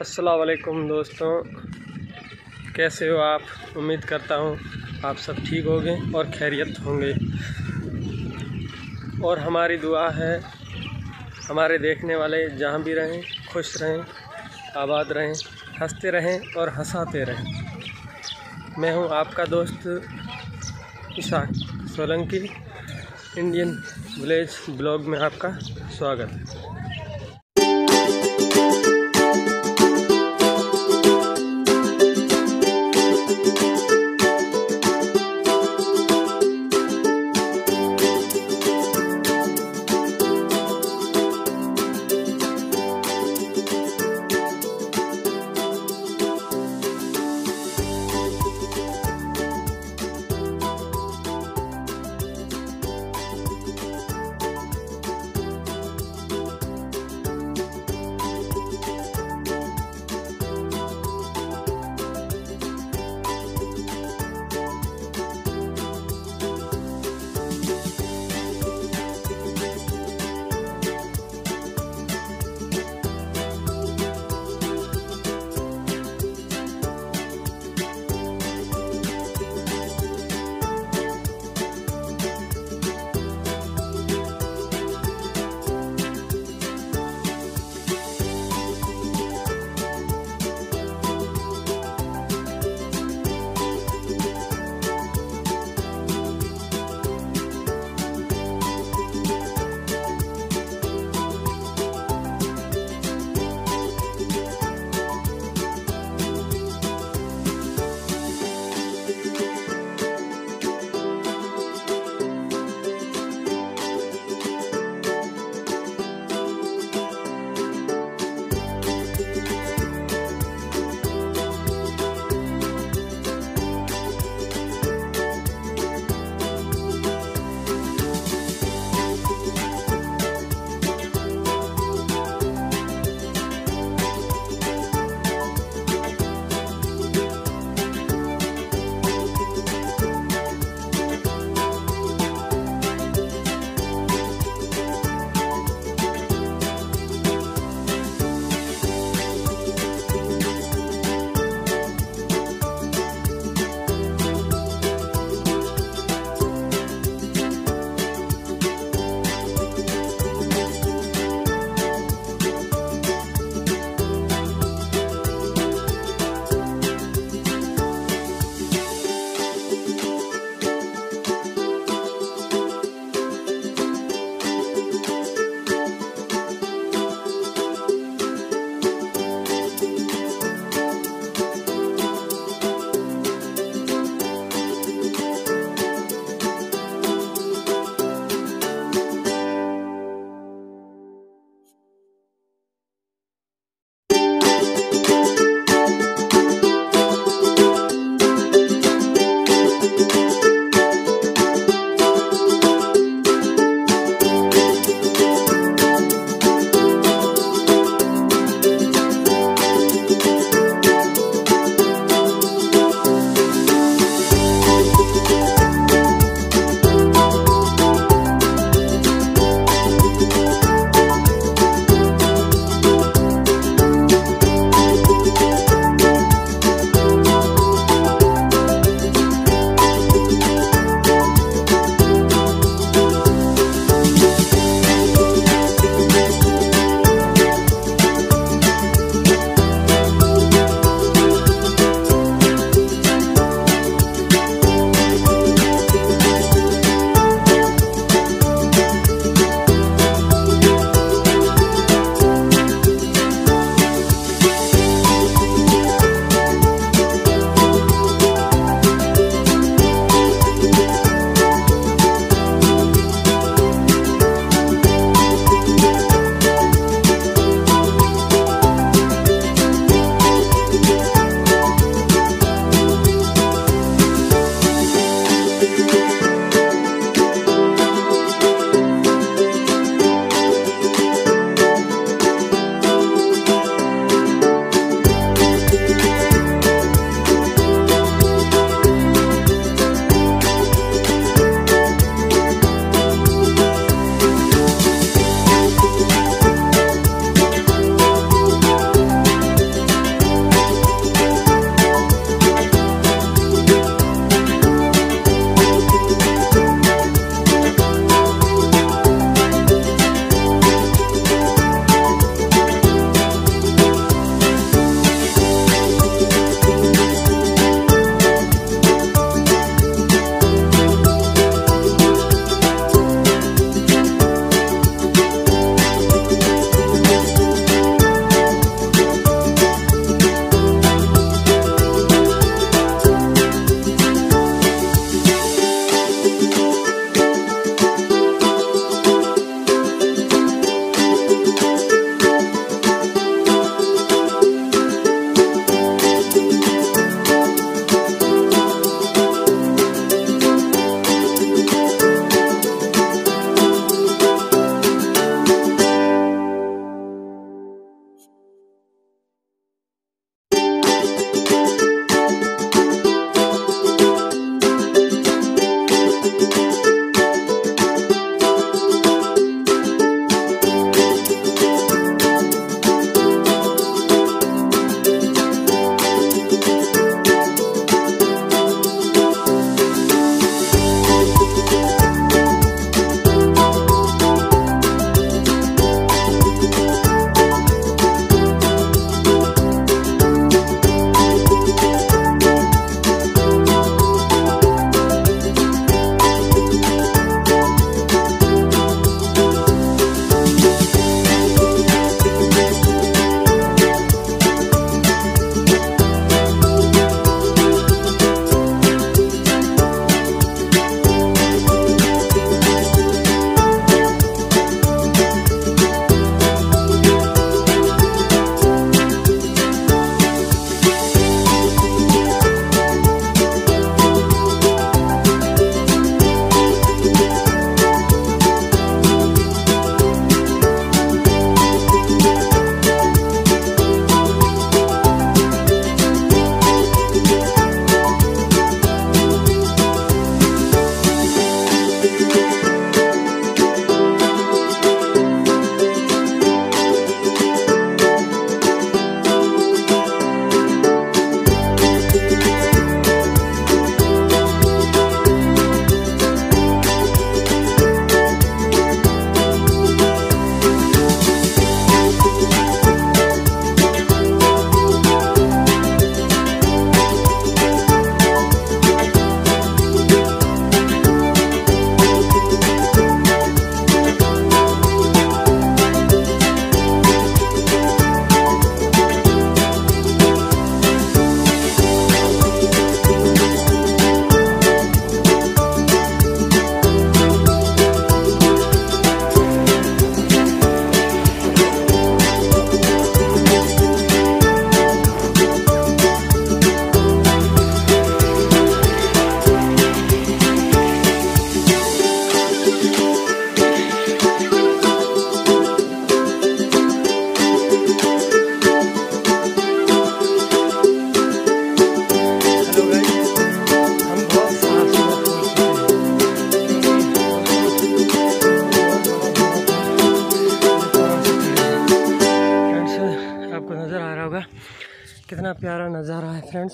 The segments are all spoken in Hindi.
अस्सलाम वालेकुम दोस्तों। कैसे हो आप? उम्मीद करता हूँ आप सब ठीक होंगे और खैरियत होंगे। और हमारी दुआ है, हमारे देखने वाले जहाँ भी रहें, खुश रहें, आबाद रहें, हँसते रहें और हंसाते रहें। मैं हूँ आपका दोस्त Ishaq Solanki, Indian village blog में आपका स्वागत। है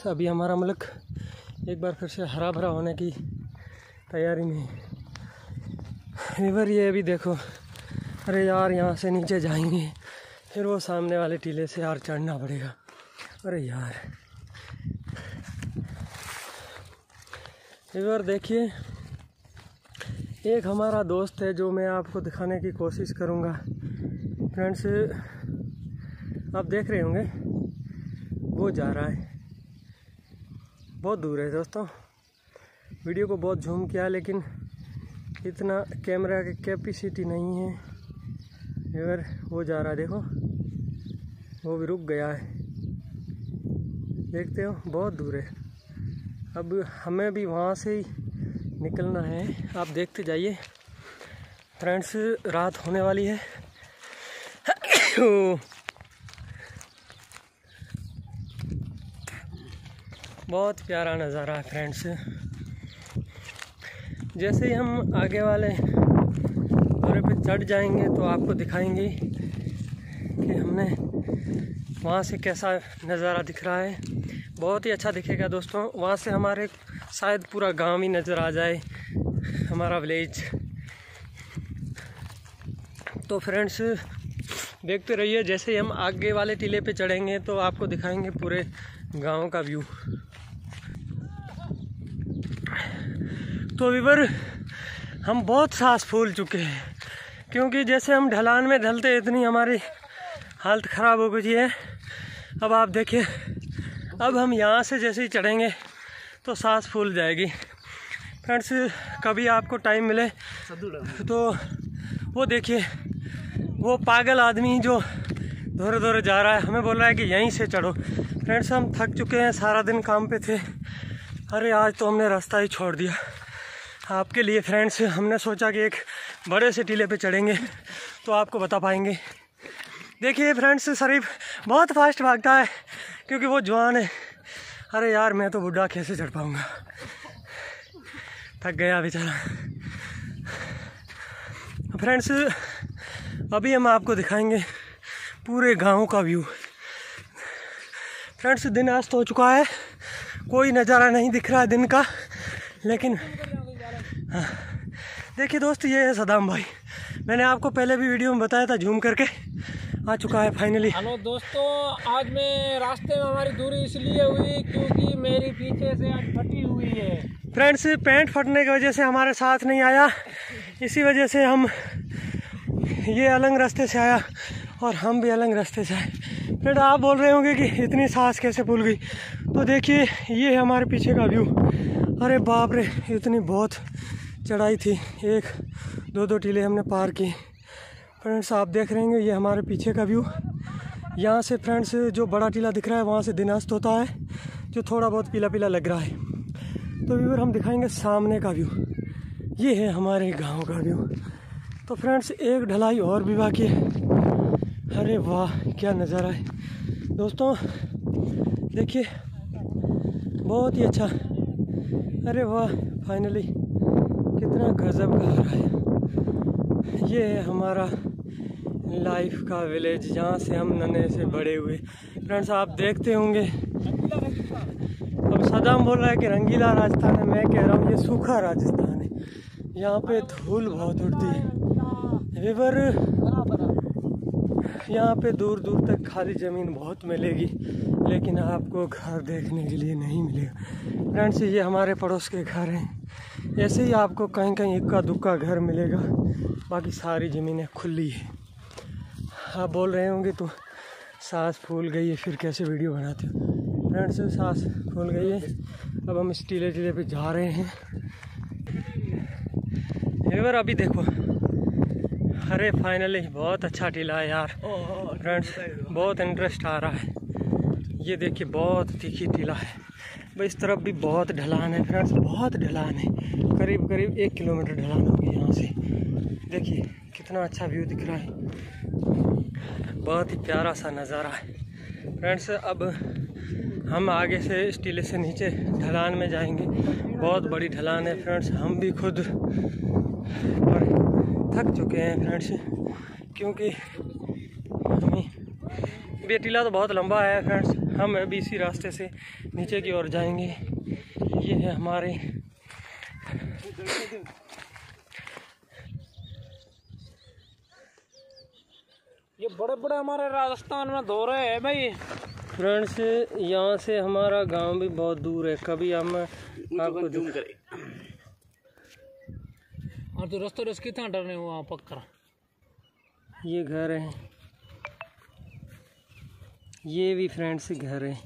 फ्रेंड्स अभी हमारा मुल्क एक बार फिर से हरा भरा होने की तैयारी में रिवर ये अभी देखो, अरे यार, यहाँ से नीचे जाएँगे, फिर वो सामने वाले टीले से यार चढ़ना पड़ेगा। अरे यार रिवर देखिए, एक हमारा दोस्त है जो मैं आपको दिखाने की कोशिश करूँगा। फ्रेंड्स, आप देख रहे होंगे, वो जा रहा है। बहुत दूर है दोस्तों। वीडियो को बहुत झूम किया, लेकिन इतना कैमरा की कैपेसिटी नहीं है। अगर वो जा रहा है, देखो। वो भी रुक गया है। देखते हो, बहुत दूर है। अब हमें भी वहाँ से ही निकलना है। आप देखते जाइए। फ्रेंड्स, रात होने वाली है। बहुत प्यारा नज़ारा है फ्रेंड्स जैसे ही हम आगे वाले दौरे पे चढ़ जाएँगे तो आपको दिखाएँगे कि हमने वहाँ से कैसा नज़ारा दिख रहा है. बहुत ही अच्छा दिखेगा दोस्तों. वहाँ से हमारे शायद पूरा गाँव ही नज़र आ जाए, हमारा विलेज तो फ्रेंड्स देखते रहिए. जैसे ही हम आगे वाले टीले पे चढ़ेंगे तो आपको दिखाएँगे पूरे गाँव का व्यू तो विवर, हम बहुत सांस फूल चुके हैं। क्योंकि जैसे हम ढलान में ढलते, इतनी हमारी हालत ख़राब हो गई है। अब आप देखिए, अब हम यहाँ से जैसे ही चढ़ेंगे तो सांस फूल जाएगी। फ्रेंड्स, कभी आपको टाइम मिले तो वो देखिए, वो पागल आदमी जो दौरे दौरे जा रहा है, हमें बोल रहा है कि यहीं से चढ़ो। फ्रेंड्स, हम थक चुके हैं, सारा दिन काम पे थे। अरे, आज तो हमने रास्ता ही छोड़ दिया। आपके लिए फ्रेंड्स हमने सोचा कि एक बड़े से टीले पे चढ़ेंगे तो आपको बता पाएँगे। देखिए फ्रेंड्स शरीफ बहुत फास्ट भागता है, क्योंकि वो जवान है। अरे यार, मैं तो बुढ़ा कैसे चढ़ पाऊँगा? थक गया बेचारा। फ्रेंड्स अभी हम आपको दिखाएँगे पूरे गाँव का व्यू फ्रेंड्स दिन अस्त हो चुका है, कोई नज़ारा नहीं दिख रहा है दिन का, लेकिन हाँ देखिए दोस्त ये है सदाम भाई। मैंने आपको पहले भी वीडियो में बताया था झूम करके। आ चुका है फाइनली हेलो दोस्तों आज मैं रास्ते में हमारी दूरी इसलिए हुई क्योंकि मेरी पीछे से आज फटी हुई है। फ्रेंड्स पैंट फटने की वजह से हमारे साथ नहीं आया। इसी वजह से हम ये अलग रास्ते से आया और हम भी अलग रास्ते से आए। फ्रेंड आप बोल रहे होंगे कि इतनी सांस कैसे भूल गई? तो देखिए ये है हमारे पीछे का व्यू अरे बाप रे इतनी बहुत चढ़ाई थी। एक दो दो टीले हमने पार की। फ्रेंड्स, आप देख रहे हैं ये हमारे पीछे का व्यू। यहाँ से फ्रेंड्स, जो बड़ा टीला दिख रहा है, वहाँ से दिनास्त होता है, जो थोड़ा बहुत पीला पीला लग रहा है। तो व्यूवर हम दिखाएँगे सामने का व्यू। ये है हमारे गाँव का व्यू। तो फ्रेंड्स, एक ढलाई और भी बाकी है। अरे वाह, क्या नज़ारा है। दोस्तों, देखिए, बहुत ही अच्छा। अरे वाह फाइनली कितना गज़ब का रहा है। ये है हमारा लाइफ का विलेज जहाँ से हम नन्हे से बड़े हुए। फ्रेंड्स आप देखते होंगे। अब सदाम बोल रहा है कि रंगीला राजस्थान है। मैं कह रहा हूँ, ये सूखा राजस्थान है। यहाँ पे धूल बहुत उड़ती है। रिवर यहाँ पे दूर दूर तक खाली ज़मीन बहुत मिलेगी, लेकिन आपको घर देखने के लिए नहीं मिलेगा। फ्रेंड्स ये हमारे पड़ोस के घर हैं। ऐसे ही आपको कहीं कहीं इक्का दुक्का घर मिलेगा। बाकी सारी ज़मीनें खुली है। आप बोल रहे होंगे तो सांस फूल गई है फिर कैसे वीडियो बनाते हो? फ्रेंड्स सांस फूल गई है। अब हम इस टीले टीले पे जा रहे हैं। रिवर अभी देखो। अरे फाइनली बहुत अच्छा टीला है यार। फ्रेंड्स बहुत इंटरेस्ट आ रहा है। ये देखिए बहुत तीखी टीला है। भाई, इस तरफ़ भी बहुत ढलान है फ्रेंड्स, बहुत ढलान है। करीब करीब एक किलोमीटर ढलान होगी यहाँ से। देखिए, कितना अच्छा व्यू दिख रहा है। बहुत ही प्यारा सा नज़ारा है। फ्रेंड्स, अब हम आगे से इस टीले से नीचे ढलान में जाएँगे। बहुत बड़ी ढलान है फ्रेंड्स, हम भी खुद और थक चुके हैं फ्रेंड्स, क्योंकि हमें टीला तो बहुत लंबा है फ्रेंड्स। हम अभी इसी रास्ते से नीचे की ओर जाएँगे। ये है हमारे ये बड़े बड़े हमारे राजस्थान में दौरे हैं भाई। फ्रेंड्स यहाँ से हमारा गाँव भी बहुत दूर है। कभी हम आपको जूम करें। और तो रस्तों रस कितना डरने हुआ पक्का। ये घर है। ये भी फ्रेंड्स घर है।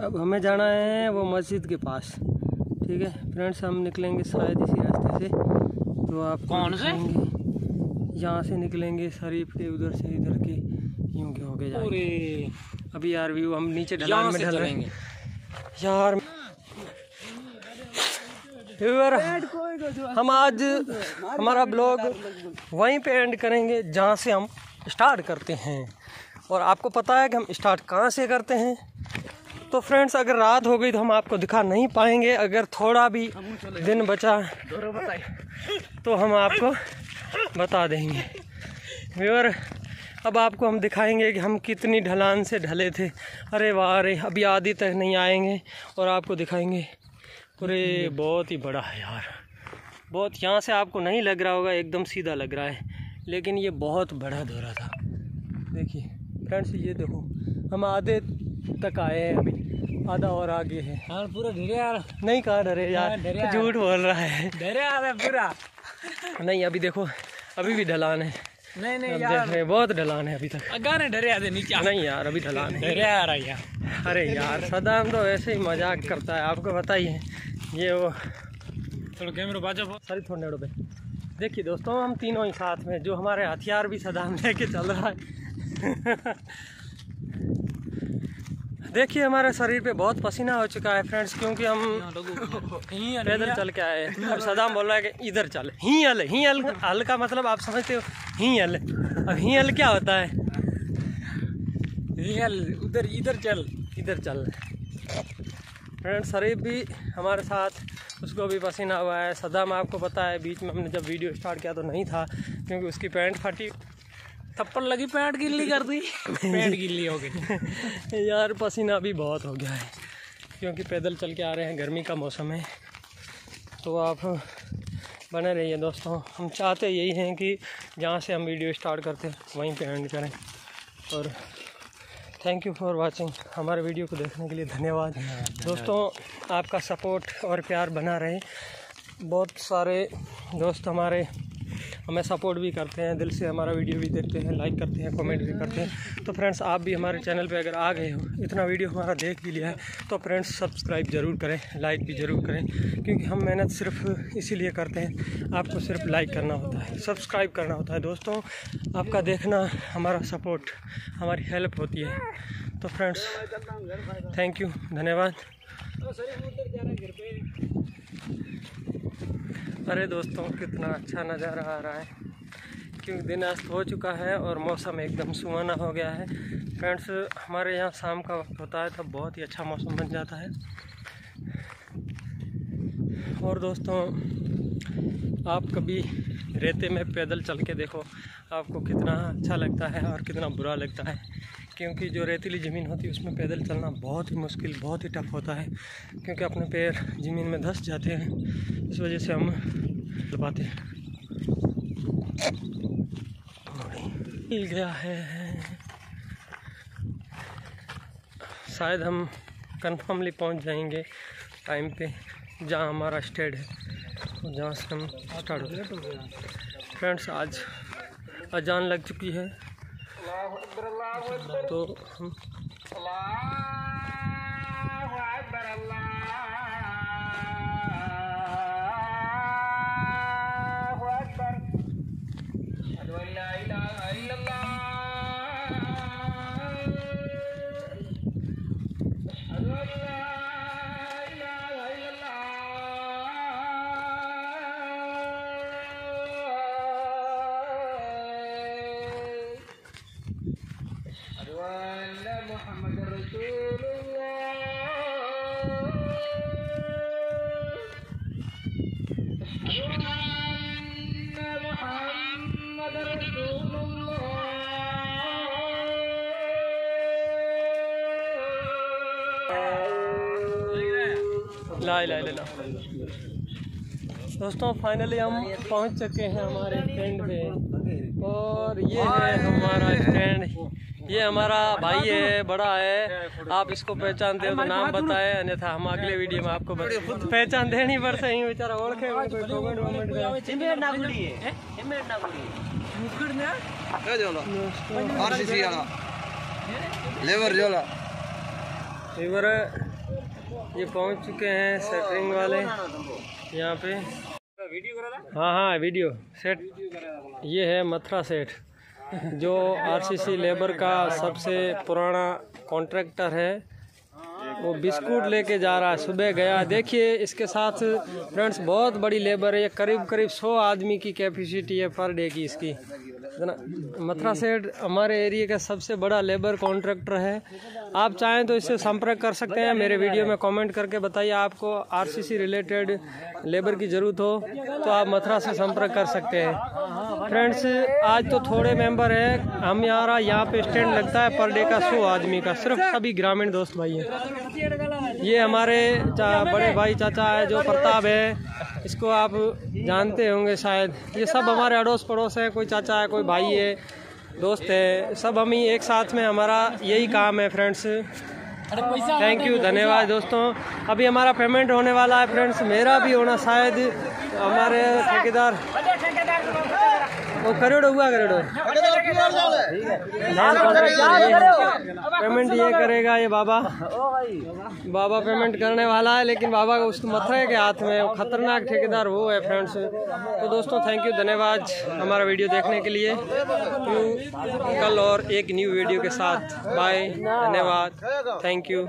अब हमें जाना है वो मस्जिद के पास। ठीक है? फ्रेंड्स हम निकलेंगे शायद इसी रास्ते से। तो आप कौन से? यहाँ से निकलेंगे शरीफ के उधर से इधर के। यूँ के होके जाएँगे। अभी यार व्यू हम नीचे ढलान में ढल रहे हैं। यार व्यूअर, हम आज हमारा ब्लॉग वहीं पे एंड करेंगे जहाँ से हम स्टार्ट करते हैं। और आपको पता है कि हम स्टार्ट कहाँ से करते हैं? तो फ्रेंड्स अगर रात हो गई तो हम आपको दिखा नहीं पाएँगे। अगर थोड़ा भी दिन बचा तो हम आपको बता देंगे। व्यूअर अब आपको हम दिखाएँगे कि हम कितनी ढलान से ढले थे। अरे वाह, अरे, अभी आधी तक नहीं आएँगे और आपको दिखाएँगे। अरे, बहुत ही बड़ा है यार। बहुत, यहाँ से आपको नहीं लग रहा होगा, एकदम सीधा लग रहा है। लेकिन ये बहुत बड़ा दौरा था। देखिए। फ्रेंड्स ये देखो हम आधे तक आए हैं अभी आधा और आगे है। यार पूरा ढेरे यार। नहीं कहा डरे यार हाँ, डरे यार। झूठ बोल रहा है। ढेरे यार है पूरा। नहीं अभी देखो अभी भी ढलान है। नहीं नहीं यार। देख बहुत ढलान है अभी तक। गाने ढेरे आते नीचे नहीं यार अभी ढलान है। ढेरे आ रहा है यार अरे यार सदाम तो ऐसे ही मज़ाक करता है आपको बताइए ये वो चलो कैमरा बाजा सॉरी थोड़े पे। देखिए दोस्तों हम तीनों ही साथ में जो हमारे हथियार भी सदाम लेके चल रहा है। देखिए हमारे शरीर पे बहुत पसीना हो चुका है फ्रेंड्स क्योंकि हम पैदल चल के आए अब सदाम बोल रहा है कि इधर चल। ही हल ही हल हल का मतलब आप समझते हो ही हल। अब ही हल क्या होता है? रियल उधर इधर चल। इधर चल। फ्रेंड शरीफ भी हमारे साथ उसको भी पसीना हुआ है। सदाम आपको पता है बीच में हमने जब वीडियो स्टार्ट किया तो नहीं था क्योंकि उसकी पैंट फटी। थप्पड़ लगी पैंट गिल्ली कर दी। पैंट गिल्ली हो गई। यार पसीना भी बहुत हो गया है क्योंकि पैदल चल के आ रहे हैं गर्मी का मौसम है। तो आप बने रहिए दोस्तों हम चाहते यही हैं कि जहाँ से हम वीडियो स्टार्ट करते हैं वहीं पे एंड करें। और थैंक यू फॉर वाचिंग हमारे वीडियो को देखने के लिए धन्यवाद। दोस्तों आपका सपोर्ट और प्यार बना रहे। बहुत सारे दोस्त हमारे हमें सपोर्ट भी करते हैं, दिल से हमारा वीडियो भी देखते हैं लाइक करते हैं कमेंट भी करते हैं। तो फ्रेंड्स आप भी हमारे चैनल पे अगर आ गए हो, इतना वीडियो हमारा देख भी लिया है तो फ्रेंड्स सब्सक्राइब ज़रूर करें लाइक भी ज़रूर करें, क्योंकि हम मेहनत सिर्फ़ इसीलिए करते हैं, आपको सिर्फ़ लाइक करना होता है सब्सक्राइब करना होता है। दोस्तों, आपका देखना हमारा सपोर्ट हमारी हेल्प होती है। तो फ्रेंड्स थैंक यू धन्यवाद। अरे दोस्तों, कितना अच्छा नज़ारा आ रहा है। क्योंकि दिन अस्त हो चुका है और मौसम एकदम सुहाना हो गया है। फ्रेंड्स, हमारे यहाँ शाम का वक्त होता है, तब बहुत ही अच्छा मौसम बन जाता है। और दोस्तों, आप कभी रेते में पैदल चल के देखो, आपको कितना अच्छा लगता है और कितना बुरा लगता है। क्योंकि जो रेतीली ज़मीन होती है, उसमें पैदल चलना बहुत ही मुश्किल, बहुत ही टफ होता है, क्योंकि अपने पैर ज़मीन में धंस जाते हैं। इस वजह से हम चल पाते हैं। मिल गया है। शायद हम कंफर्मली पहुँच जाएँगे टाइम पे, जहाँ हमारा स्टेड है और जहाँ से हम स्टार्ट हैं फ्रेंड्स आज अजान लग चुकी है। तो हम दोस्तों फाइनली हम पहुँच चुके हैं हमारे स्टैंड पे और ये है हमारा स्टैंड ये हमारा भाई है बड़ा है। आप इसको पहचानते हो तो नाम बताए अन्यथा हम अगले वीडियो में आपको पहचान देनी पड़ सही बेचारा ओळखे कोई कमेंट वमेंट ये पहुँच चुके हैं सेटरिंग वाले। यहाँ पे। हाँ हाँ वीडियो सेट ये है मथुरा सेठ जो आरसीसी लेबर का सबसे पुराना कॉन्ट्रैक्टर है। वो बिस्कुट लेके जा रहा है, सुबह गया। देखिए, इसके साथ फ्रेंड्स, बहुत बड़ी लेबर है। ये करीब करीब सौ आदमी की कैपेसिटी है पर डे की इसकी। मथुरा सेठ, हमारे एरिया का सबसे बड़ा लेबर कॉन्ट्रैक्टर है। आप चाहें तो इससे संपर्क कर सकते हैं। मेरे वीडियो में कमेंट करके बताइए, आपको आरसीसी रिलेटेड लेबर की ज़रूरत हो तो आप मथुरा से संपर्क कर सकते हैं। फ्रेंड्स, आज तो थोड़े मेंबर हैं। हम यहाँ यहाँ पे स्टैंड लगता है पर डे का सौ आदमी का, सिर्फ़ सभी ग्रामीण दोस्त भाई हैं। ये हमारे चा- बड़े भाई चाचा है जो प्रताप है। इसको आप जानते होंगे शायद। ये सब हमारे अड़ोस पड़ोस है कोई चाचा है कोई भाई है दोस्त है। सब हम ही एक साथ में हमारा यही काम है फ्रेंड्स थैंक यू धन्यवाद दोस्तों। अभी हमारा पेमेंट होने वाला है फ्रेंड्स मेरा भी होना शायद हमारे ठेकेदार वो करोड़ हुआ करोड़। पेमेंट ये करेगा ये बाबा। बाबा पेमेंट करने वाला है लेकिन बाबा को उसको मथुरा के हाथ में खतरनाक ठेकेदार वो है फ्रेंड्स। तो दोस्तों थैंक यू धन्यवाद हमारा वीडियो देखने के लिए। तो कल और एक न्यू वीडियो के साथ। बाय धन्यवाद। Thank you